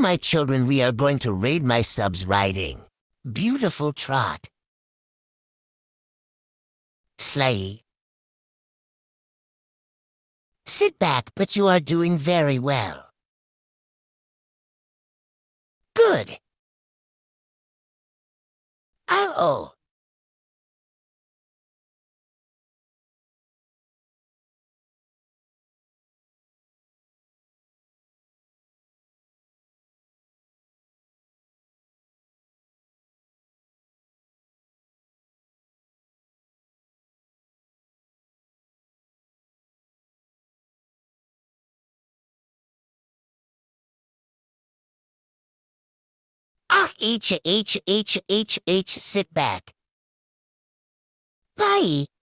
my children, we are going to raid my subs riding. Beautiful trot. Slay. Sit back, but you are doing very well. Good. Ah, H, H, H, H, H, sit back. Bye.